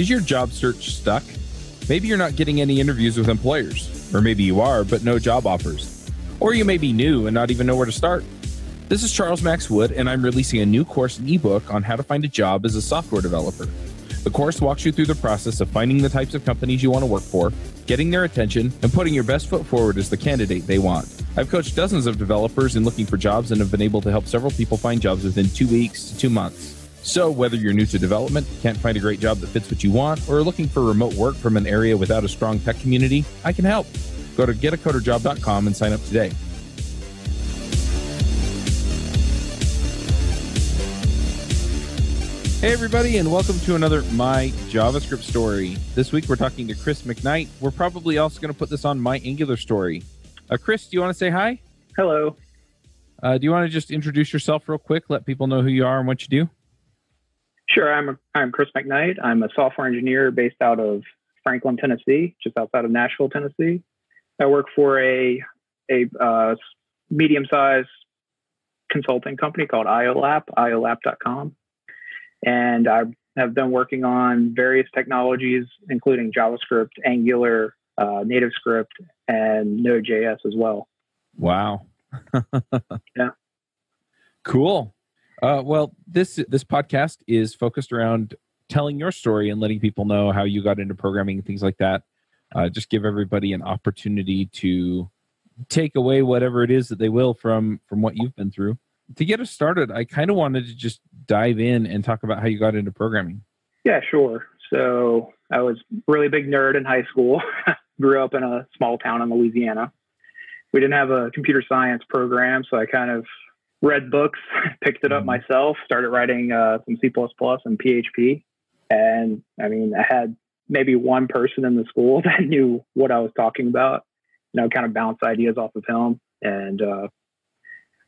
Is your job search stuck? Maybe you're not getting any interviews with employers, or maybe you are, but no job offers. Or you may be new and not even know where to start. This is Charles Max Wood, and I'm releasing a new course and ebook on how to find a job as a software developer. The course walks you through the process of finding the types of companies you want to work for, getting their attention, and putting your best foot forward as the candidate they want. I've coached dozens of developers in looking for jobs and have been able to help several people find jobs within two weeks to two months. So, whether you're new to development, can't find a great job that fits what you want, or are looking for remote work from an area without a strong tech community, I can help. Go to getacoderjob.com and sign up today. Hey, everybody, and welcome to another My JavaScript story. This week we're talking to Chris McKnight. We're probably also going to put this on My Angular story. Uh, Chris, do you want to say hi? Hello. Uh, do you want to just introduce yourself real quick? Let people know who you are and what you do. Sure. I'm I'm Chris McKnight. I'm a software engineer based out of Franklin, Tennessee, just outside of Nashville, Tennessee. I work for a a uh, medium-sized consulting company called IOLAP, iolap.com and I have been working on various technologies, including JavaScript, Angular, uh, NativeScript, and Node.js as well. Wow. yeah. Cool. Uh, well, this this podcast is focused around telling your story and letting people know how you got into programming and things like that. Uh, just give everybody an opportunity to take away whatever it is that they will from from what you've been through to get us started, I kind of wanted to just dive in and talk about how you got into programming. Yeah, sure. So I was really big nerd in high school. Grew up in a small town in Louisiana. We didn't have a computer science program, so I kind of read books, picked it up mm-hmm. myself, started writing uh, some C++ and PHP. And I mean, I had maybe one person in the school that knew what I was talking about. You know, kind of bounce ideas off of him. And uh,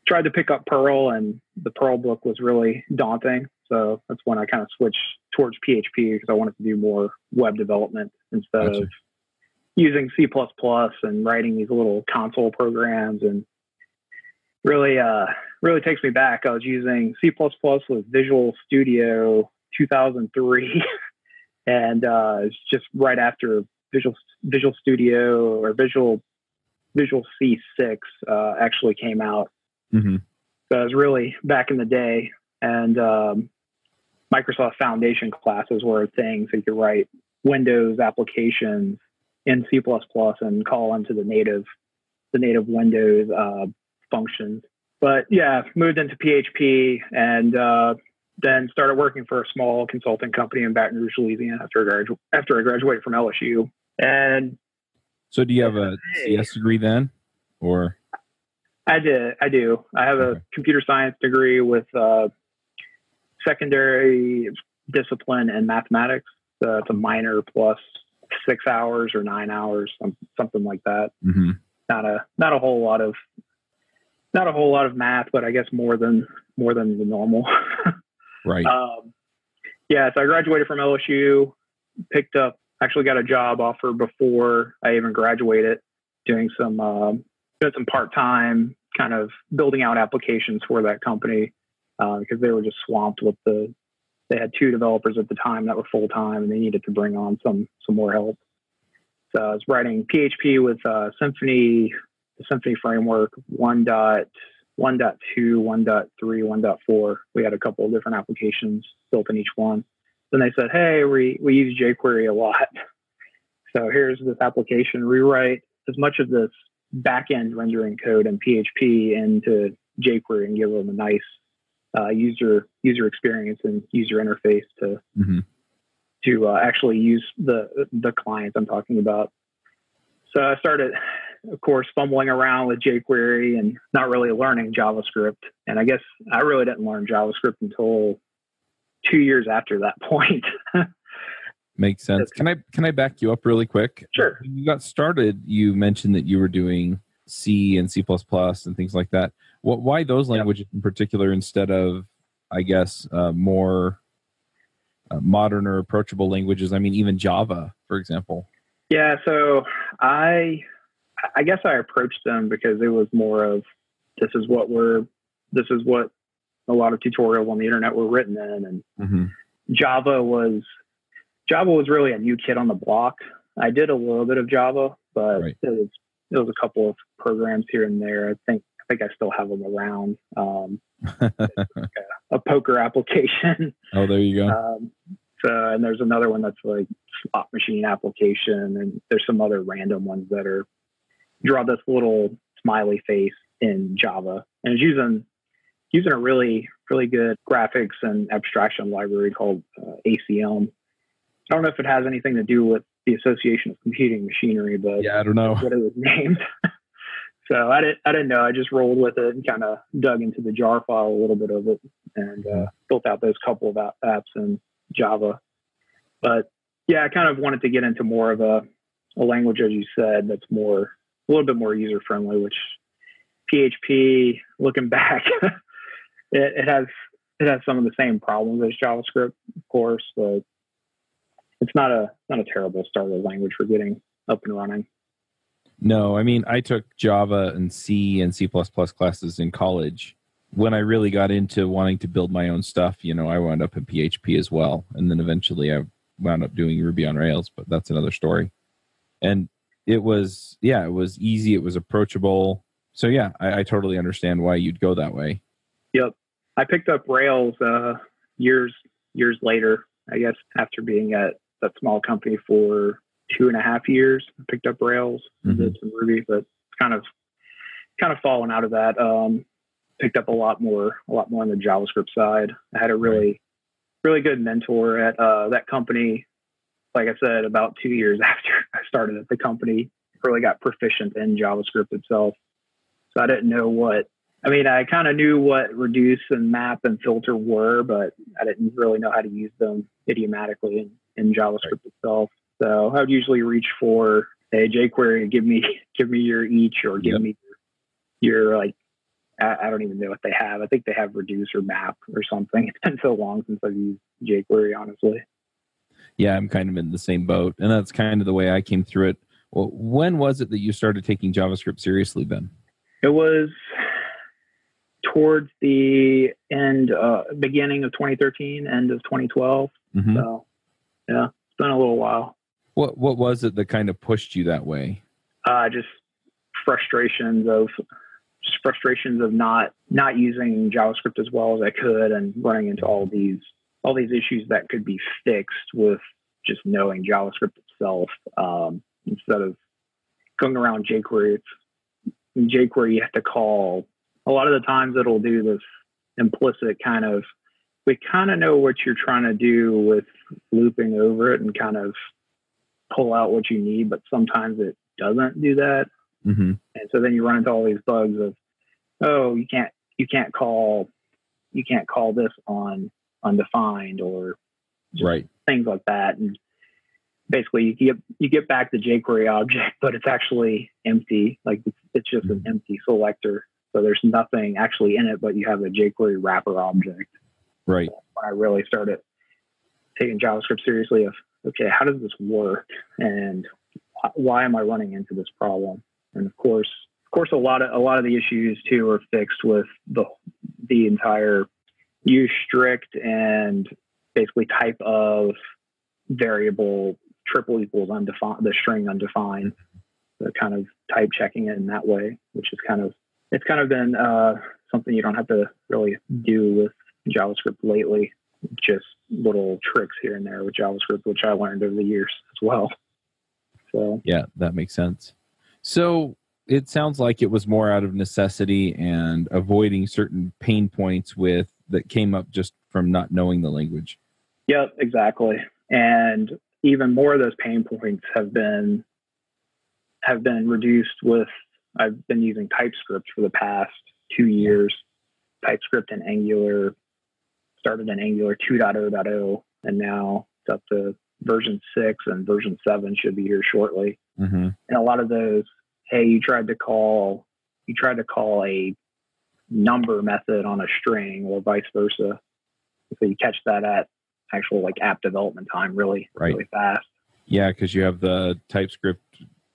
tried to pick up Perl, and the Perl book was really daunting. So that's when I kind of switched towards PHP because I wanted to do more web development instead gotcha. of using C and writing these little console programs. And really, uh, really takes me back. I was using C with Visual Studio 2003, and uh, it's just right after Visual Visual Studio or Visual Visual C6 uh, actually came out. Mm-hmm. So it was really back in the day, and um, Microsoft Foundation classes were a thing. So you could write Windows applications in C++ and call into the native the native Windows uh, functions. But yeah, moved into PHP and uh, then started working for a small consulting company in Baton Rouge, Louisiana after I, gradu- after I graduated from LSU. And so, do you have a CS degree then, or? I did. I do. I have a computer science degree with uh, secondary discipline and mathematics. So it's a minor plus six hours or nine hours, something like that. Mm-hmm. Not a not a whole lot of not a whole lot of math, but I guess more than more than the normal. right. Um, yeah. So I graduated from LSU. Picked up. Actually, got a job offer before I even graduated, doing some um, did some part time kind of building out applications for that company uh, because they were just swamped with the. They had two developers at the time that were full time, and they needed to bring on some some more help. So I was writing PHP with uh, Symfony, the Symfony framework, one dot one dot two, one dot three, one dot four. We had a couple of different applications built in each one. Then they said, "Hey, we we use jQuery a lot, so here's this application. Rewrite as much of this backend rendering code and PHP into jQuery and give them a nice uh, user user experience and user interface to mm-hmm. to uh, actually use the the clients I'm talking about. So I started, of course, fumbling around with jQuery and not really learning JavaScript. And I guess I really didn't learn JavaScript until two years after that point. Makes sense. Can I can I back you up really quick? Sure. When you got started, you mentioned that you were doing C and C and things like that. What why those languages yep. in particular instead of I guess uh, more uh, modern or approachable languages? I mean, even Java, for example. Yeah. So I I guess I approached them because it was more of this is what we're this is what a lot of tutorials on the internet were written in, and mm-hmm. Java was Java was really a new kid on the block. I did a little bit of Java, but Right. it was it was a couple of programs here and there. I think I think I still have them around. Um, a poker application. oh, there you go. Um, so, and there's another one that's like slot machine application, and there's some other random ones that are draw this little smiley face in Java, and it's using using a really really good graphics and abstraction library called uh, ACM. I don't know if it has anything to do with the Association of Computing Machinery, but yeah, I don't know. what it was named. so I didn't I didn't know. I just rolled with it and kind of dug into the jar file a little bit of it and uh, built out those couple of apps in Java. But yeah, I kind of wanted to get into more of a, a language, as you said, that's more a little bit more user friendly. Which PHP, looking back, it, it has it has some of the same problems as JavaScript, of course, but it's not a not a terrible starter language for getting up and running. No, I mean, I took Java and C and C classes in college. When I really got into wanting to build my own stuff, you know, I wound up in PHP as well. And then eventually I wound up doing Ruby on Rails, but that's another story. And it was, yeah, it was easy. It was approachable. So, yeah, I, I totally understand why you'd go that way. Yep. I picked up Rails uh, years years later, I guess, after being at that small company for two and a half years. I picked up Rails, and did some Ruby, but kind of kind of fallen out of that. Um, picked up a lot more, a lot more on the JavaScript side. I had a really, really good mentor at uh, that company. Like I said, about two years after I started at the company, really got proficient in JavaScript itself. So I didn't know what I mean, I kind of knew what reduce and map and filter were, but I didn't really know how to use them idiomatically in, in JavaScript itself. So I would usually reach for a jQuery, give me give me your each or give Yep. me your, your like I, I don't even know what they have. I think they have reduce or map or something. It's been so long since I've used jQuery, honestly. Yeah, I'm kind of in the same boat. And that's kind of the way I came through it. Well, when was it that you started taking JavaScript seriously, Ben? It was towards the end, uh, beginning of 2013, end of 2012. Mhm. So, yeah, it's been a little while. What What was it that kind of pushed you that way? Uh, just frustrations of just frustrations of not not using JavaScript as well as I could, and running into all these all these issues that could be fixed with just knowing JavaScript itself um, instead of going around jQuery. It's, in jQuery, you have to call. A lot of the times, it'll do this implicit kind of. We kind of know what you're trying to do with looping over it and kind of pull out what you need, but sometimes it doesn't do that. Mm-hmm. And so then you run into all these bugs of, oh, you can't you can't call you can't call this on undefined or Right. things like that. And basically you get you get back the jQuery object, but it's actually empty. Like it's, it's just an Mhm. empty selector. So there's nothing actually in it, but you have a jQuery wrapper object. Right. When I really started taking JavaScript seriously, of okay, how does this work, and why am I running into this problem? And of course, of course, a lot of a lot of the issues too are fixed with the the entire use strict and basically type of variable triple equals undefined the string undefined. The kind of type checking it in that way which is kind of it's kind of been uh, something you don't have to really do with javascript lately. Just little tricks here and there with javascript which i learned over the years as well. So. Yeah, that makes sense. So it sounds like it was more out of necessity and avoiding certain pain points with that came up just from not knowing the language. Yep, exactly. And even more of those pain points have been have been reduced with I've been using TypeScript for the past two years. TypeScript and Angular started in Angular 2.0.0 and now it's up to version six and version seven should be here shortly. Mm-hmm. And a lot of those, hey, you tried to call you tried to call a number method on a string or vice versa. So you catch that at actual like app development time really, Right. really fast. Yeah, because you have the TypeScript.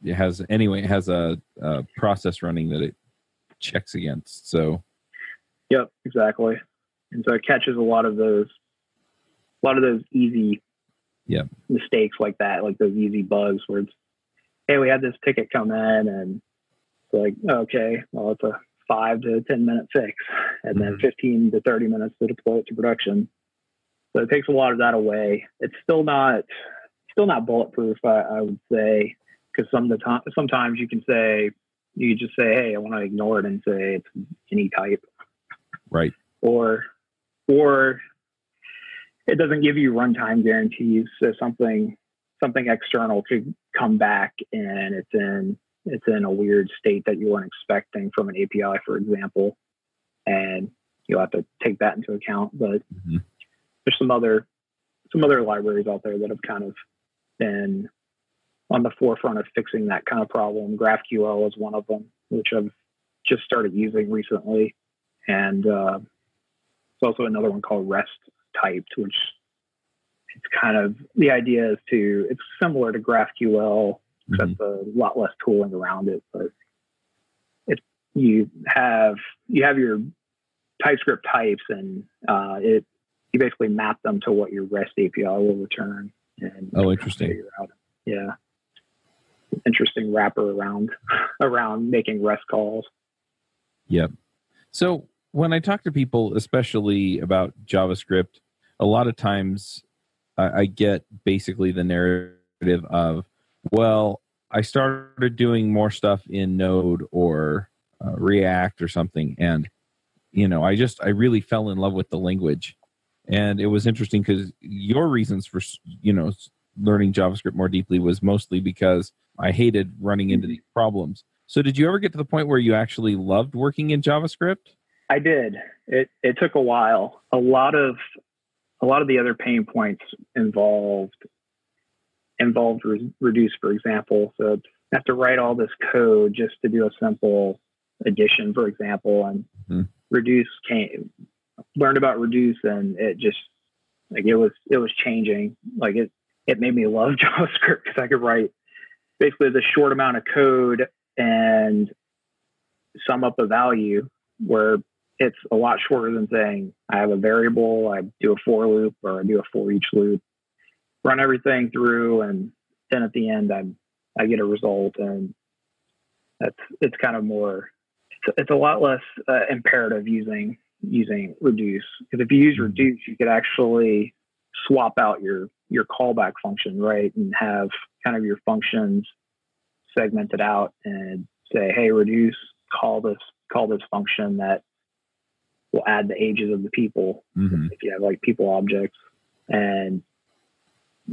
It has anyway. It has a, a process running that it checks against. So Yep, exactly. And so it catches a lot of those, a lot of those easy, Yeah. mistakes like that, like those easy bugs where it's, hey, we had this ticket come in and it's like, oh, okay, well, it's a five to 10 minute fix and then Mhm. 15 to 30 minutes to deploy it to production. So it takes a lot of that away. It's still not, still not bulletproof, I, I would say, because some of the time, sometimes you can say, you just say, hey, I want to ignore it and say it's any type Right. or or it doesn't give you runtime guarantees. So something something external could come back and it's in it's in a weird state that you weren't expecting from an API, for example, and you'll have to take that into account. But Mhm. there's some other some other libraries out there that have kind of been on the forefront of fixing that kind of problem. GraphQL is one of them, which I've just started using recently, and uh, there's also another one called REST typed, which it's kind of the idea is to it's similar to GraphQL, Mhm. except a lot less tooling around it. But it you have you have your TypeScript types, and uh, it you basically map them to what your REST API will return. And Oh, interesting. out. Yeah, interesting wrapper around around making REST calls. Yep. So when I talk to people, especially about JavaScript, a lot of times I, I get basically the narrative of, well, I started doing more stuff in Node or uh, React or something, and you know, I just I really fell in love with the language, and it was interesting because your reasons for you know learning JavaScript more deeply was mostly because I hated running into these problems. So did you ever get to the point where you actually loved working in JavaScript? I did. It it took a while. A lot of a lot of the other pain points involved involved re- reduce, for example. So I have to write all this code just to do a simple addition, for example, and Mhm. reduce came learned about reduce and it just like it was it was changing. Like it it made me love JavaScript because I could write basically the short amount of code and sum up a value where it's a lot shorter than saying I have a variable, I do a for loop or I do a for each loop, run everything through, and then at the end I I get a result, and that's it's kind of more it's, it's a lot less uh, imperative using using reduce. Because if you use reduce, you could actually swap out your your callback function, right, and have kind of your functions segmented out and say, hey, reduce, call this call this function that will add the ages of the people Mm-hmm. if you have like people objects. And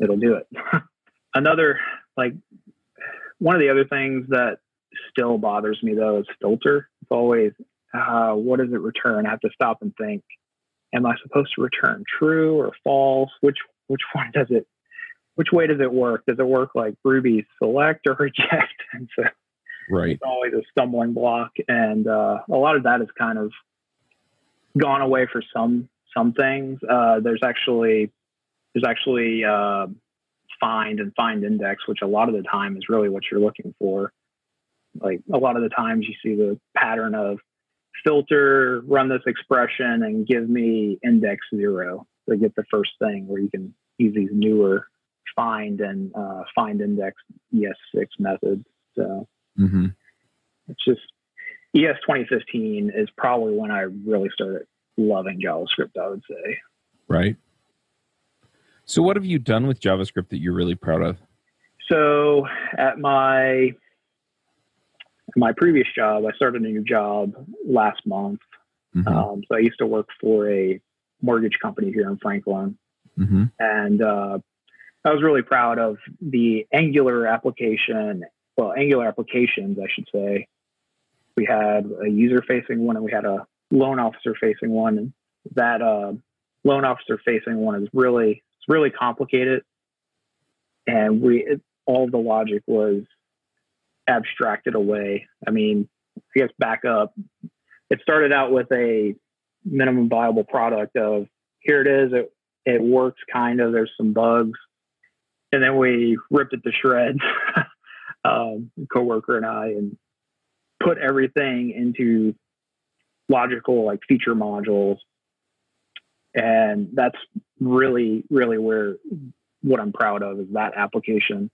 it'll do it. Another like one of the other things that still bothers me though is filter. It's always uh, what does it return? I have to stop and think. Am I supposed to return true or false? Which which one does it? Which way does it work? Does it work like Ruby select or reject? And so Right. it's always a stumbling block and uh, a lot of that has kind of gone away for some some things uh, there's actually there's actually uh, find and find index which a lot of the time is really what you're looking for like a lot of the times you see the pattern of filter run this expression and give me index zero to get the first thing where you can use these newer find and uh, find index es6 methods so Mm-hmm. it's just ES 2015 is probably when I really started loving JavaScript, I would say. Right. So, what have you done with JavaScript that you're really proud of? So at my my previous job, I started a new job last month. Mhm. Um, so I used to work for a mortgage company here in Franklin, Mhm. and uh, I was really proud of the Angular application. Well, Angular applications, I should say. We had a user-facing one, and we had a loan officer-facing one. And that uh, loan officer-facing one is really it's really complicated, and we it, all the logic was abstracted away. I mean, I guess back up. It started out with a minimum viable product of here it is. It it works kind of. There's some bugs, and then we ripped it to shreds. um, coworker and I, and put everything into logical like feature modules, and that's really really where what I'm proud of is that application.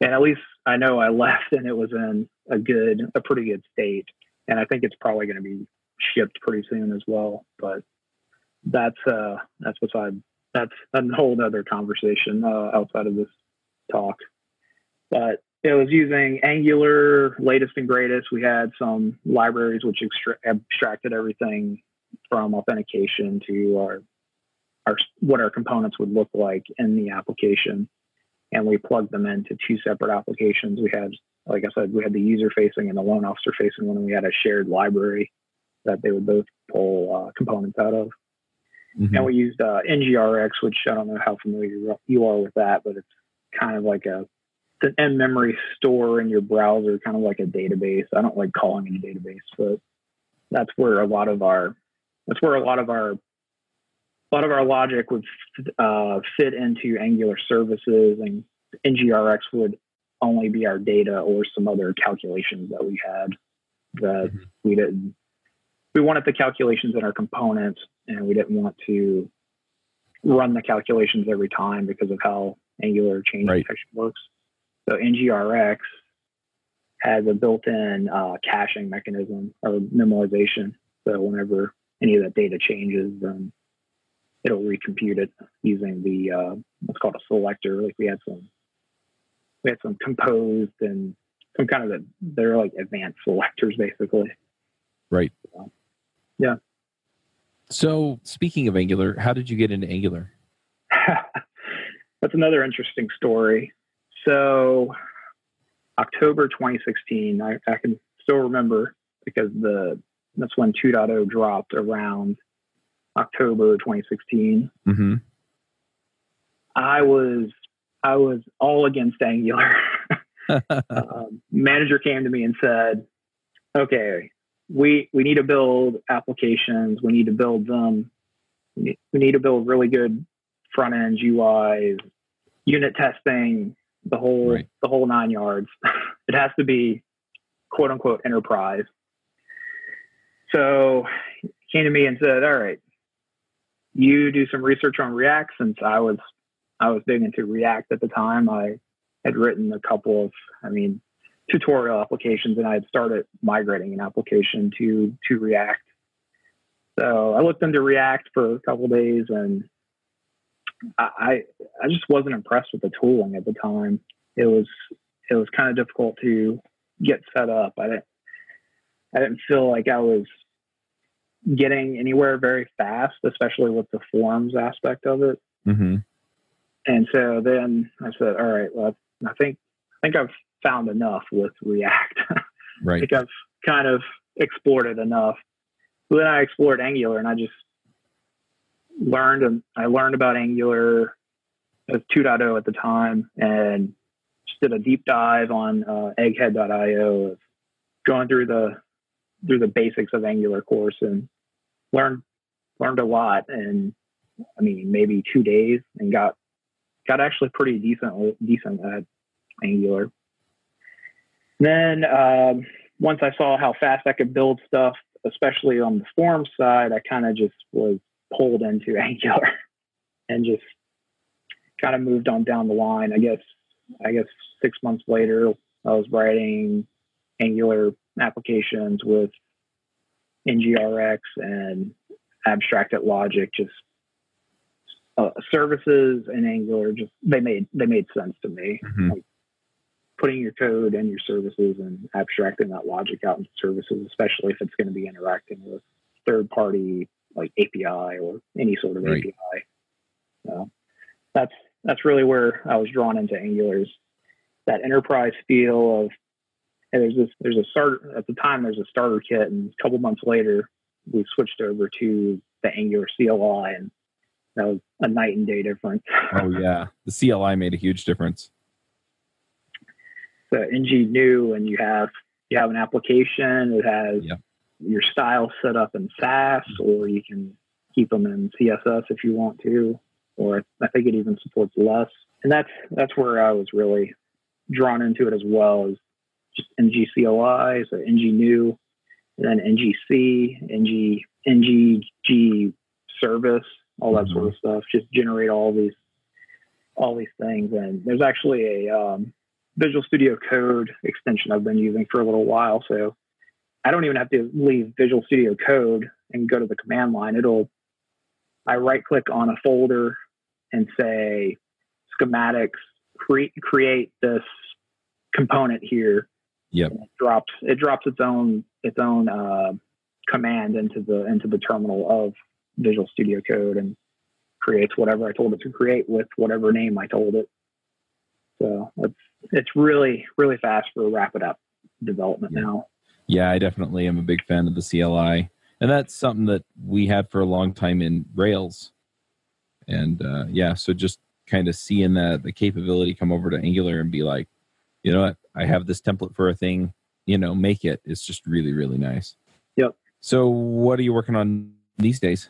And at least I know I left and it was in a good, a pretty good state. And I think it's probably going to be shipped pretty soon as well. But that's uh that's beside that's a whole other conversation uh, outside of this talk. But it was using Angular, latest and greatest. We had some libraries which extra- abstracted everything from authentication to our our what our components would look like in the application, and we plugged them into two separate applications. We had, like I said, we had the user facing and the loan officer facing one, and we had a shared library that they would both pull uh, components out of. Mm-hmm. And we used uh, NGRX, which I don't know how familiar you are with that, but it's kind of like a an in memory store in your browser, kind of like a database. I don't like calling it a database, but that's where a lot of our that's where a lot of our a lot of our logic would uh, fit into Angular services, and NGRX would only be our data or some other calculations that we had that mm-hmm. we didn't. We wanted the calculations in our components, and we didn't want to run the calculations every time because of how Angular change right. detection works. So NGRX has a built-in uh, caching mechanism or memoization. So whenever any of that data changes, then it'll recompute it using the uh, what's called a selector. Like we had some, we had some composed and some kind of the, they're like advanced selectors basically. Right. So, yeah. So speaking of Angular, how did you get into Angular? That's another interesting story. So October 2016, I, I can still remember because the that's when 2.0 dropped around October 2016. Mm-hmm. I was I was all against Angular. um, manager came to me and said, "Okay, we we need to build applications. We need to build them. We need, we need to build really good front end UIs, unit testing, the whole right. the whole nine yards. it has to be quote unquote enterprise." So he came to me and said, "All right, you do some research on React since I was I was big into React at the time. I had written a couple of, I mean, tutorial applications, and I had started migrating an application to to React. So I looked into React for a couple days, and I I just wasn't impressed with the tooling at the time. It was it was kind of difficult to get set up. I didn't I didn't feel like I was getting anywhere very fast, especially with the forms aspect of it. Mm-hmm. And so then I said, all right, well, I think I think I've found enough with React. right. I think I've kind of explored it enough. But then I explored Angular, and I just learned and I learned about Angular as 2.0 at the time, and just did a deep dive on uh, Egghead.io, going through the through the basics of Angular course and learned learned a lot and I mean maybe two days and got got actually pretty decent decent at Angular. Then um, once I saw how fast I could build stuff, especially on the form side, I kind of just was pulled into Angular and just kind of moved on down the line. I guess I guess six months later, I was writing Angular applications with NGRX and abstracted logic, just uh, services and Angular, just they made they made sense to me. Mm-hmm. Like putting your code and your services and abstracting that logic out into services, especially if it's going to be interacting with third party like API or any sort of right. API. So that's that's really where I was drawn into Angular's that enterprise feel of and there's this there's a start at the time there's a starter kit and a couple months later we switched over to the angular cli and that was a night and day difference. Oh yeah. The cli made a huge difference. So ng new and you have you have an application it has your style set up in sass or you can keep them in css if you want to or i think it even supports less. And that's that's where i was really drawn into it as well as just NGCLI, so NG new, and then NGC, NG, NGG service, all that mm-hmm. sort of stuff. Just generate all these all these things. And there's actually a um, Visual Studio Code extension I've been using for a little while. So I don't even have to leave Visual Studio Code and go to the command line. It'll, I right click on a folder and say schematics, cre- create this component here. Yep. It drops, it drops its own, its own, uh, command into the, into the terminal of Visual Studio Code and creates whatever I told it to create with whatever name I told it. So it's, it's really, really fast for rapid app development Yeah. now. Yeah, I definitely am a big fan of the CLI, and that's something that we had for a long time in Rails. And uh, yeah, so just kind of seeing that the capability come over to Angular and be like, you know what, I have this template for a thing, you know, make it. It's just really, really nice. Yep. So, what are you working on these days?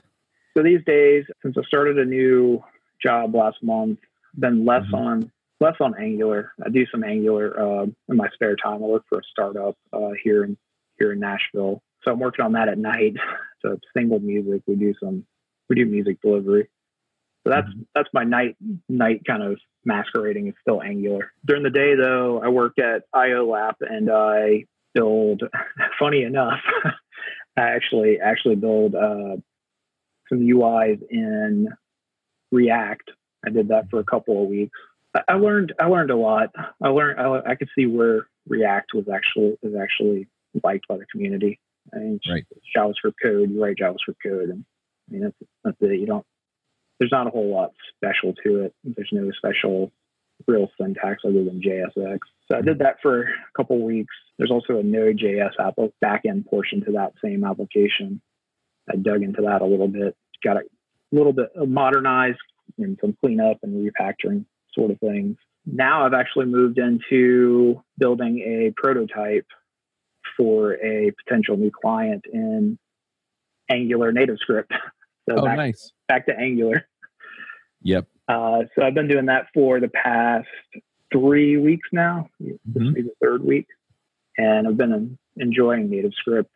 So these days, since I started a new job last month, been less Mhm. on less on Angular. I do some Angular uh, in my spare time. I work for a startup uh, here in here in Nashville, so I'm working on that at night. So single music. We do some we do music delivery. So that's that's my night night kind of masquerading is still Angular. During the day though, I work at IOLAP and I build. Funny enough, I actually actually build. Uh, some UIs in React. I did that for a couple of weeks. I, I learned I learned a lot. I learned I, I could see where React was actually was actually liked by the community. I mean, Right. JavaScript code. You write JavaScript code, and I mean that's that's it. You don't. There's not a whole lot special to it. There's no special real syntax other than JSX. So I did that for a couple weeks. There's also a Node.js app backend portion to that same application. I dug into that a little bit, got a little bit modernized and some cleanup and refactoring sort of things. Now I've actually moved into building a prototype for a potential new client in Angular NativeScript. So Oh, back, nice. back to Angular. Yep. Uh, so I've been doing that for the past three weeks now. This Mhm. be the third week, and I've been enjoying NativeScript.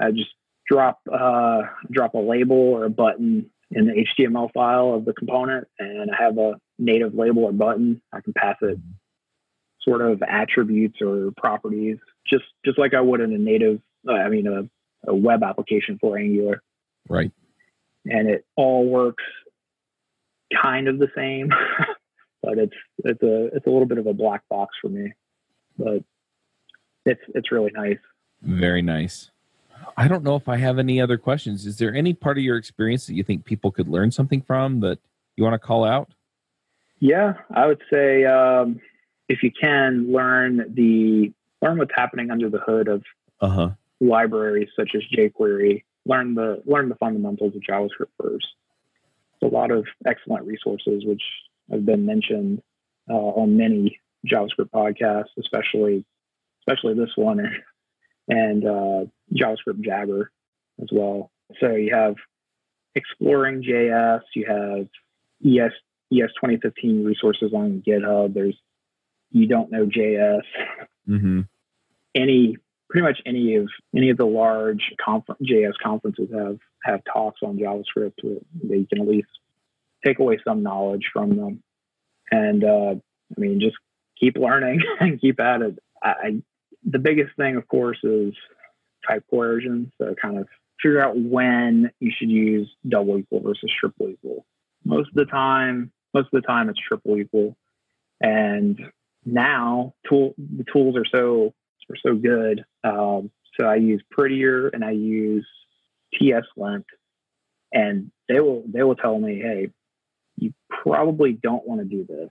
I just drop uh, drop a label or a button in the HTML file of the component, and I have a native label or button. I can pass it sort of attributes or properties, just just like I would in a native. Uh, I mean, a, a web application for Angular Right. And it all works kind of the same, but it's it's a it's a little bit of a black box for me. But it's it's really nice. Very nice. I don't know if I have any other questions. Is there any part of your experience that you think people could learn something from that you want to call out? Yeah, I would say um, if you can learn the learn what's happening under the hood of Uh huh. libraries such as jQuery, learn the learn the fundamentals of JavaScript first. There's a lot of excellent resources which have been mentioned uh, on many JavaScript podcasts, especially especially this one and uh, JavaScript Jabber as well. So you have exploring JS, you have ES ES 2015 resources on GitHub. There's you don't know JS Mm-hmm. any pretty much any of any of the large confer- JS conferences have have talks on JavaScript they can at least take away some knowledge from them. And uh, I mean, just keep learning and keep at it. I, I the biggest thing, of course, is type coercion. So kind of figure out when you should use double equal versus triple equal. Most of the time, most of the time it's triple equal. And now tool the tools are so are so good. Um, so I use Prettier and I use TS Length, and they will they will tell me, hey, you probably don't want to do this.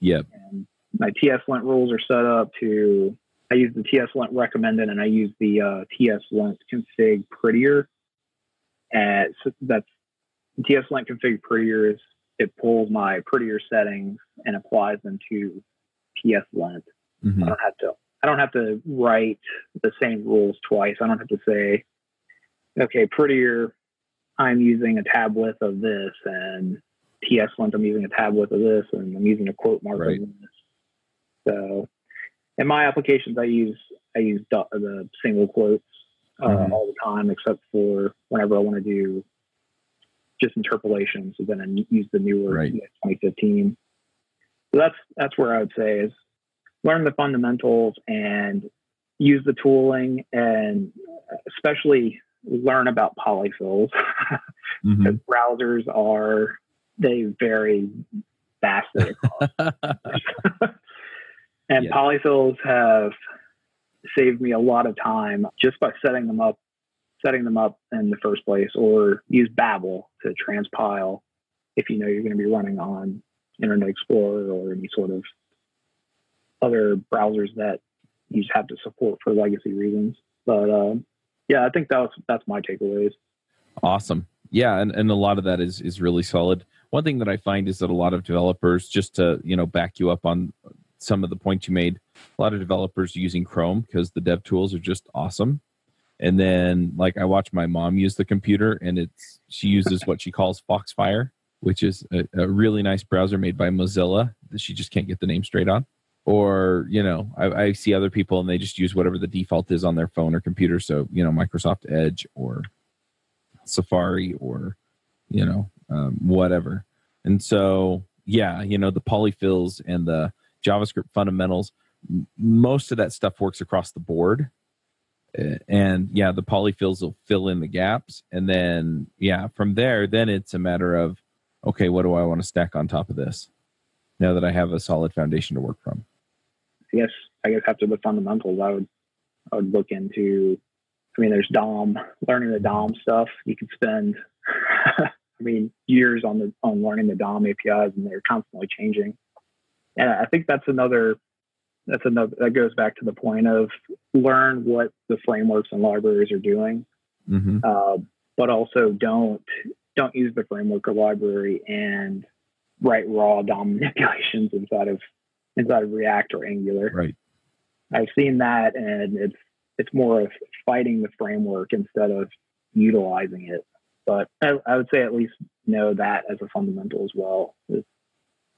Yep. And my TSLint rules are set up to I use the TSLint recommended and I use the uh, TSLint config Prettier. And so that's TSLint config Prettier is it pulls my Prettier settings and applies them to TSLint. Mm-hmm. I don't have to I don't have to write the same rules twice. I don't have to say, okay, prettier, I'm using a tab width of this and TSLint, I'm using a tab width of this and I'm using a quote mark Right. of this. So in my applications, I use I use do- the single quotes uh, Mhm. all the time, except for whenever I want to do just interpolation. So then I use the newer Right. 2015 So that's that's where I would say is learn the fundamentals and use the tooling and especially learn about polyfills Mhm. because browsers are they vary vastly across. and Yeah. polyfills have saved me a lot of time just by setting them up setting them up in the first place or use babel to transpile if you know you're going to be running on internet explorer or any sort of other browsers that you just have to support for legacy reasons but um, yeah i think that's that's my takeaways Awesome. Yeah, and, and a lot of that is is really solid. One thing that I find is that a lot of developers, just to you know back you up on some of the points you made, a lot of developers using Chrome because the dev tools are just awesome. And then like I watch my mom use the computer and it's she uses what she calls Foxfire, which is a, a really nice browser made by Mozilla that she just can't get the name straight on. Or, you know, I, I see other people and they just use whatever the default is on their phone or computer. So, you know, Microsoft Edge or Safari or you know um, whatever. And so yeah, you know the polyfills and the JavaScript fundamentals. Most of that stuff works across the board. And yeah, the polyfills will fill in the gaps, and then yeah, from there, then it's a matter of okay, what do I want to stack on top of this? Now that I have a solid foundation to work from. I guess I guess after the fundamentals, I would I would look into. I mean, there's DOM, learning the DOM stuff. You could spend, I mean, years on the on learning the DOM APIs, and they're constantly changing. And I think that's another. That's another that goes back to the point of learn what the frameworks and libraries are doing, hmm uh, but also don't don't use the framework or library and write raw DOM manipulations inside of inside of React or Angular. Right. I've seen that, and it's it's more of fighting the framework instead of utilizing it. But I, I would say at least know that as a fundamental as well. Is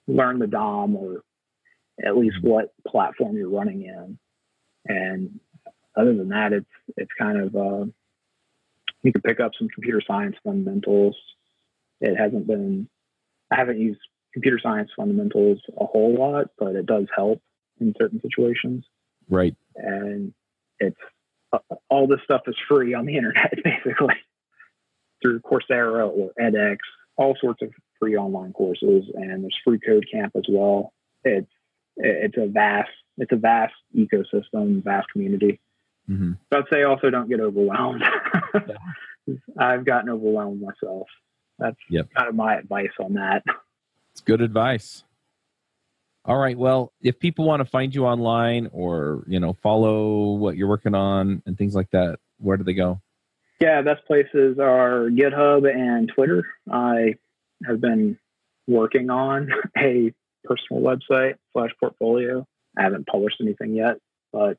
learn the DOM or at least what platform you're running in, and other than that, it's it's kind of uh, you can pick up some computer science fundamentals. It hasn't been I haven't used computer science fundamentals a whole lot, but it does help in certain situations Right. and it's uh, all this stuff is free on the internet basically through Coursera or edX, all sorts of free online courses, and there's free code camp as well. It's it's a vast it's a vast ecosystem, vast community. hmm But I'd say also don't get overwhelmed. I've gotten overwhelmed myself. That's Yep. kind of my advice on that. It's good advice. All right. Well, if people want to find you online or, you know, follow what you're working on and things like that, where do they go? Yeah, best places are GitHub and Twitter. I have been working on a personal website slash portfolio. I haven't published anything yet, but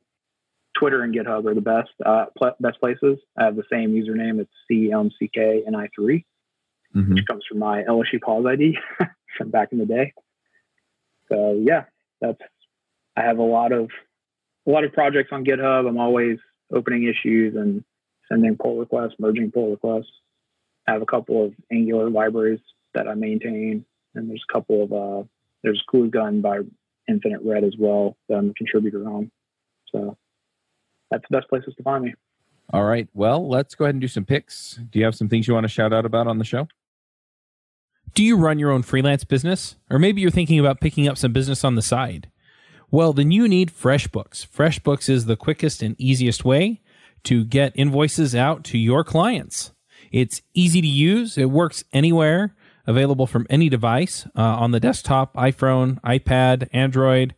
Twitter and GitHub are the best uh, pl- best places. I have the same username. It's CMCKNI3, Mhm. which comes from my LSU PAWS ID from back in the day. So yeah, that's I have a lot of a lot of projects on GitHub. I'm always opening issues and sending pull requests, merging pull requests. I have a couple of Angular libraries that I maintain, and there's a couple of uh, there's Gluegun by Infinite Red as well that I'm a contributor on. So that's the best places to find me. All right. Well, let's go ahead and do some picks. Do you have some things you want to shout out about on the show? Do you run your own freelance business? Or maybe you're thinking about picking up some business on the side? Well, then you need FreshBooks. FreshBooks is the quickest and easiest way to get invoices out to your clients. It's easy to use, it works anywhere, available from any device uh, on the desktop, iPhone, iPad, Android,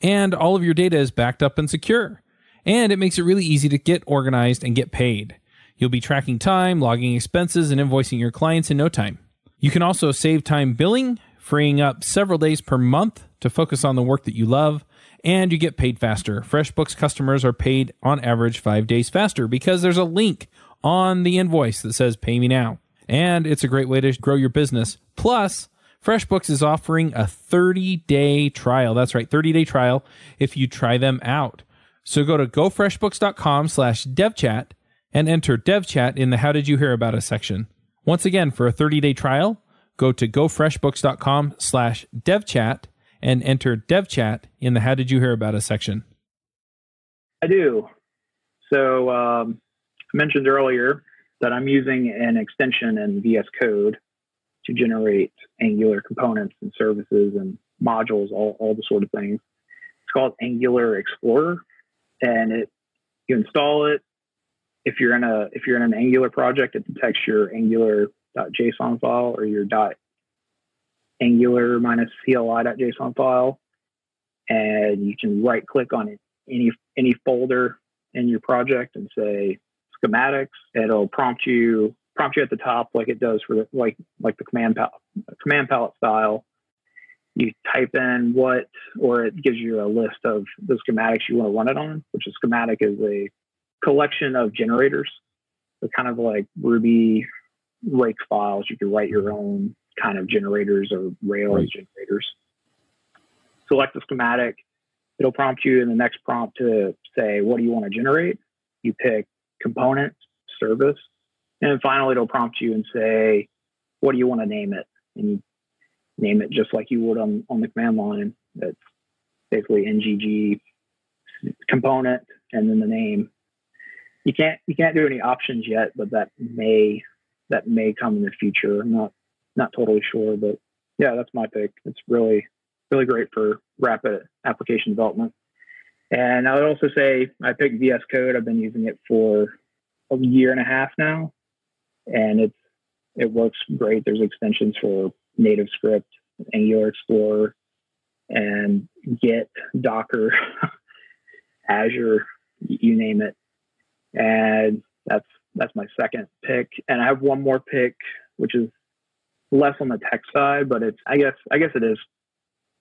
and all of your data is backed up and secure. And it makes it really easy to get organized and get paid. You'll be tracking time, logging expenses, and invoicing your clients in no time. You can also save time billing, freeing up several days per month to focus on the work that you love, and you get paid faster. FreshBooks customers are paid on average five days faster because there's a link on the invoice that says pay me now. And it's a great way to grow your business. Plus, FreshBooks is offering a 30 day trial. That's right, 30 day trial if you try them out. So go to gofreshbooks.com slash devchat and enter devchat in the how did you hear about us section. Once again, for a 30 day trial, go to gofreshbooks.com slash devchat and enter DevChat in the How Did You Hear About Us section. I do. So um, I mentioned earlier that I'm using an extension in VS Code to generate Angular components and services and modules, all, all the sort of things. It's called Angular Explorer, and it you install it. If you're in a if you're in an Angular project, it detects your Angular.json file or your dot Angular minus CLI.json file, and you can right click on any any folder in your project and say schematics. It'll prompt you prompt you at the top like it does for the, like like the command palette command palette style. You type in what, or it gives you a list of the schematics you want to run it on. Which a schematic is a collection of generators. So kind of like Ruby rake files. You can write your own kind of generators or Rails right. generators. Select the schematic. It'll prompt you in the next prompt to say, what do you want to generate? You pick component, service, and finally it'll prompt you and say, what do you want to name it? And you name it just like you would on, on the command line. That's basically NGG component and then the name. You can't you can't do any options yet, but that may that may come in the future. I'm not not totally sure, but yeah, that's my pick. It's really really great for rapid application development. And I would also say I picked VS Code. I've been using it for a year and a half now, and it's it works great. There's extensions for NativeScript, Angular Explorer, and Git, Docker, Azure, you name it. And that's that's my second pick. And I have one more pick, which is less on the tech side, but it's I guess I guess it is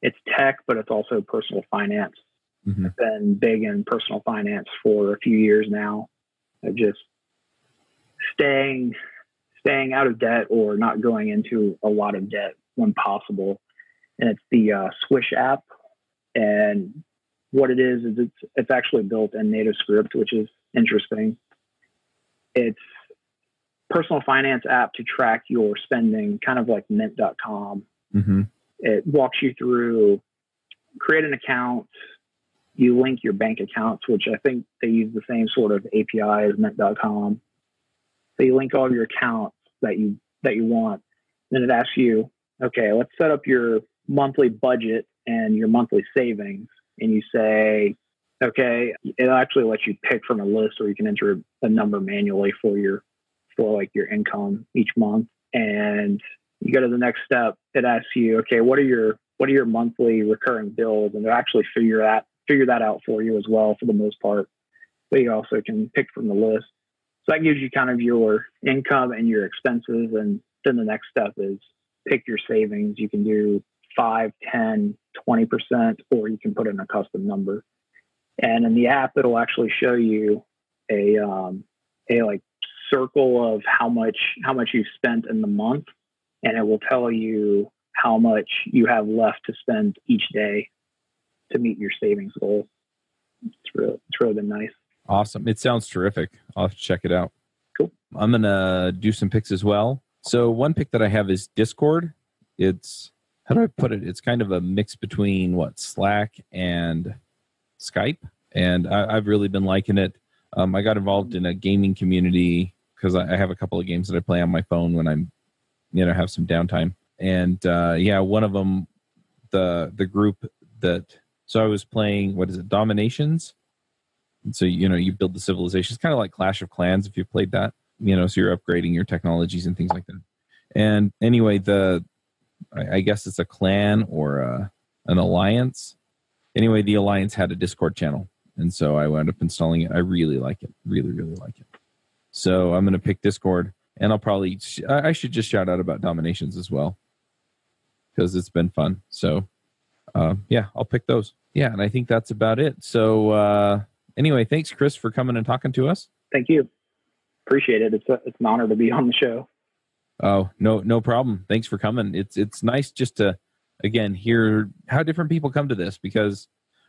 it's tech, but it's also personal finance. Mm-hmm. I've been big in personal finance for a few years now. Of just staying staying out of debt or not going into a lot of debt when possible. And it's the uh, Swish app. And what it is is it's it's actually built in NativeScript, which is interesting. It's personal finance app to track your spending, kind of like mint.com. Mm-hmm. It walks you through create an account, you link your bank accounts, which I think they use the same sort of API as mint.com. So you link all your accounts that you that you want. Then it asks you, okay, let's set up your monthly budget and your monthly savings. And you say, okay, it actually lets you pick from a list or you can enter a number manually for your for like your income each month. And you go to the next step, it asks you, okay, what are your what are your monthly recurring bills? And they'll actually figure that figure that out for you as well for the most part. But you also can pick from the list. So that gives you kind of your income and your expenses. And then the next step is pick your savings. You can do 5, 10, 20%, or you can put in a custom number. And in the app, it'll actually show you a, um, a like circle of how much, how much you've spent in the month. And it will tell you how much you have left to spend each day to meet your savings goal. It's really, it's really been nice. Awesome. It sounds terrific. I'll check it out. Cool. I'm going to do some picks as well. So, one pick that I have is Discord. It's, how do I put it? It's kind of a mix between what, Slack and Skype. And I, have really been liking it. Um, I got involved in a gaming community because I, I have a couple of games that I play on my phone when I'm, you know, have some downtime. And uh, yeah, one of them, the the group that so I was playing what is it, Dominations? And so you know you build the civilization. It's kind of like Clash of Clans if you've played that. You know, so you're upgrading your technologies and things like that. And anyway, the I, I guess it's a clan or a, an alliance. Anyway, the alliance had a Discord channel, and so I wound up installing it. I really like it. Really, really like it. So I'm going to pick Discord, and I'll probably I should just shout out about Dominations as well because it's been fun. So uh, yeah, I'll pick those. Yeah, and I think that's about it. So uh, anyway, thanks, Chris, for coming and talking to us. Thank you. Appreciate it. It's a, it's an honor to be on the show. Oh no, no problem. Thanks for coming. It's it's nice just to again hear how different people come to this because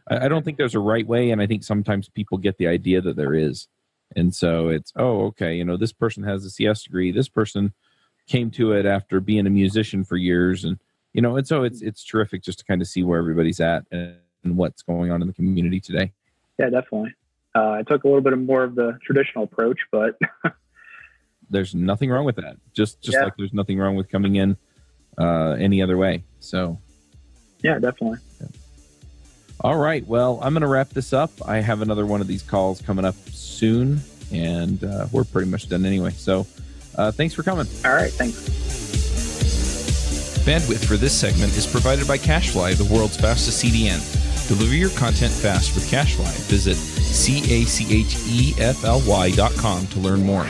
I, I don't think there's a right way, and I think sometimes people get the idea that there is, and so it's oh okay, you know this person has a CS degree, this person came to it after being a musician for years and you know, and so it's it's terrific just to kind of see where everybody's at and, and what's going on in the community today. Yeah, definitely. Uh, I took a little bit of more of the traditional approach, but there's nothing wrong with that. Just just Yeah. like there's nothing wrong with coming in uh, any other way. So yeah, definitely. All right. Well, I'm going to wrap this up. I have another one of these calls coming up soon, and uh, we're pretty much done anyway. So, uh, thanks for coming. All right, thanks. Bandwidth for this segment is provided by CacheFly, the world's fastest CDN. Deliver your content fast with CacheFly. Visit C A C H E F L Y dot com to learn more.